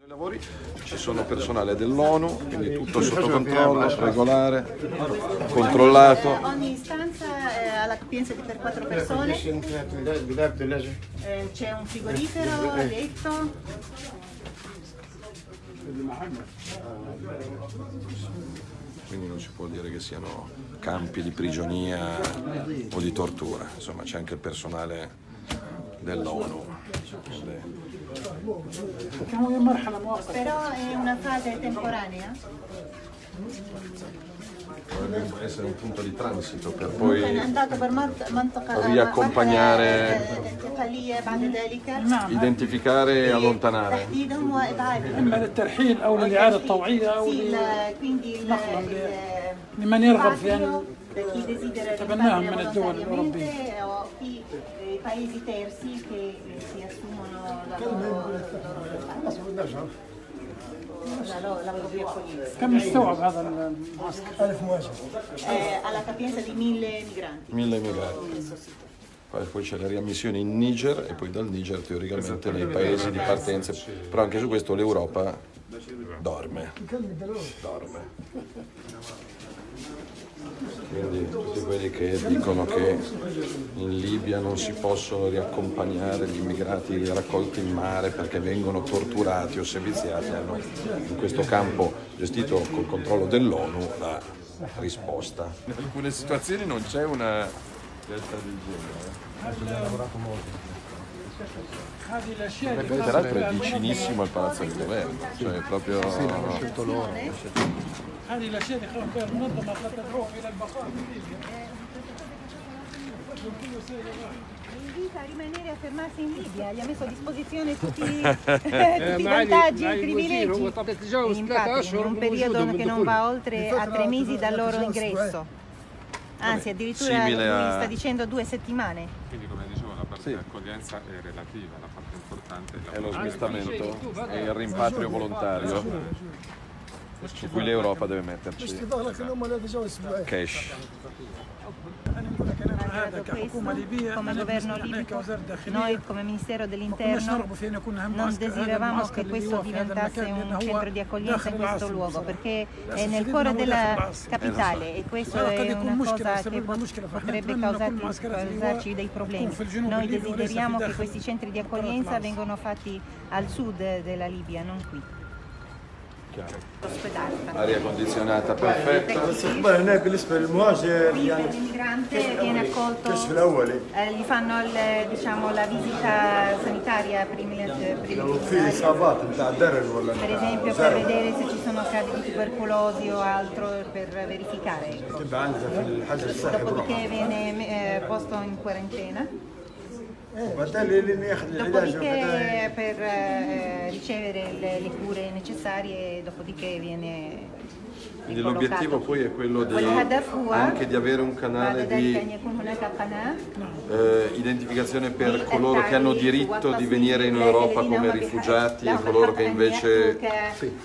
Nei lavori ci sono personale dell'ONU, quindi tutto sotto controllo, regolare, controllato. Ogni stanza eh, ha la capienza di per quattro persone, Eh, c'è un frigorifero, letto. Quindi non si può dire che siano campi di prigionia o di tortura, insomma c'è anche il personale dell'ONU. Però è una fase temporanea? Dovrebbe essere un punto di transito per poi riaccompagnare, identificare e allontanare. Quindi لمن يرغب في patrio, أن per chi desidera تبناهم rimanere من الدول volontariamente o chi, eh, i paesi terzi che eh, si assumono la loro, la loro, la loro, la propria accoglienza. كم يستوعب هذا المعسكر؟ Eh, alla capienza di mille migranti. Mille migranti. Poi poi c'è la riammissione in Niger e poi dal Niger teoricamente nei paesi di partenza, però anche su questo l'Europa dorme. dorme. Quindi tutti quelli che dicono che in Libia non si possono riaccompagnare gli immigrati raccolti in mare perché vengono torturati o seviziati hanno in questo campo gestito col controllo dell'ONU la risposta. In alcune situazioni non c'è una realtà del genere. Eh. Abbiamo lavorato molto. Tra l'altro è vicinissimo al palazzo di governo, cioè è proprio هذه الأشياء اللي يقوم بها المنظمة قد تدعوهم إلى البقاء في ليبيا. invita a rimanere a fermarsi in Libia, gli ha messo a disposizione tutti, tutti i vantaggi e i privilegi. E infatti in un periodo che non va oltre a tre mesi dal loro ingresso. Anzi, addirittura lui Simile a- sta dicendo due settimane. Quindi come dicevo la parte sì. di accoglienza è relativa, la parte importante è la è lo smistamento e il rimpatrio volontario su cui l'Europa deve metterci cash come governo libico noi come Ministero dell'Interno non desideravamo che questo diventasse un centro di accoglienza in questo luogo perché è nel cuore della capitale e questo è una cosa che potrebbe causarci dei problemi. noi desideriamo che questi centri di accoglienza vengano fatti al sud della Libia non qui. Ospedale. Aria condizionata perfetta. الاستقبال هناك بالنسبه للمهاجر Qui يعني per l'immigrante viene accolto, الكشف الاولي eh, gli fanno il, diciamo, la visita sanitaria primi- لو في preliminare. اصابات نتاع درن ولا Per نتاع esempio per زرع vedere se ci sono casi di tubercolosi o altro per verificare. ecco. تبع عندها في الحجر الصحي بروحها Dopodiché viene eh, posto in quarantena, dopodiché per eh, ricevere le, le cure necessarie, dopodiché viene Quindi l'obiettivo ricollocato. poi è quello di, والهدف هو anche di avere un بعد canale ذلك di أن يكون هناك قناة eh, identificazione per coloro che hanno diritto di venire in Europa come rifugiati e coloro che invece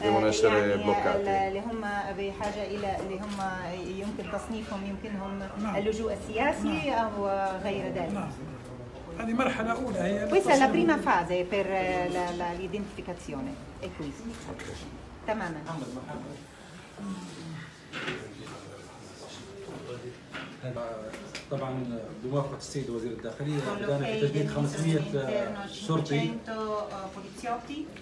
devono essere bloccati. اللي هم بحاجه الى اللي هم يمكن تصنيفهم يمكنهم اللجوء السياسي او غير ذلك. هذه مرحلة أولى هي Questa è la prima fase per eh, la- la- l'identificazione. È qui. تماما. طبعا بموافقة السيد وزير الداخلية بدانا في تجديد 500 شرطي.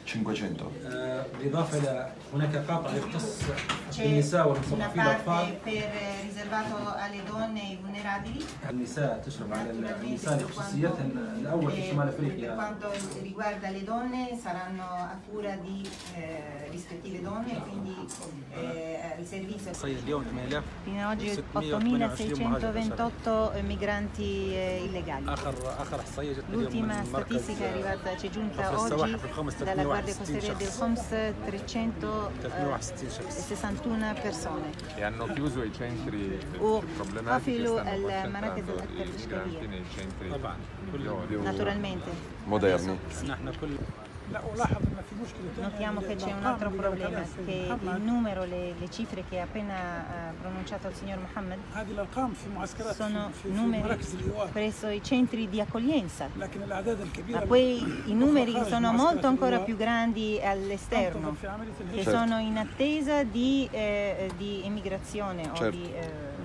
500 آه، بالإضافة إلى هناك قاطع يختص بالنساء والمستضعفين الأطفال. النساء تشرف على النساء لخصوصيتهن الأول في شمال أفريقيا. riguarda le oggi 8628 migranti eh, illegali. L'ultima statistica è arrivata, c'è giunta oggi dalla Guardia Costiera del Homs, 361 eh, persone. E hanno chiuso i centri problematici che stanno portando i. Naturalmente. Moderni. Sì. Notiamo che c'è un altro problema, che il numero, le, le cifre che ha appena eh, pronunciato il signor Mohammed sono numeri presso i centri di accoglienza, ma poi i numeri sono molto ancora più grandi all'esterno, e sono in attesa di, eh, di immigrazione o certo. di... Eh,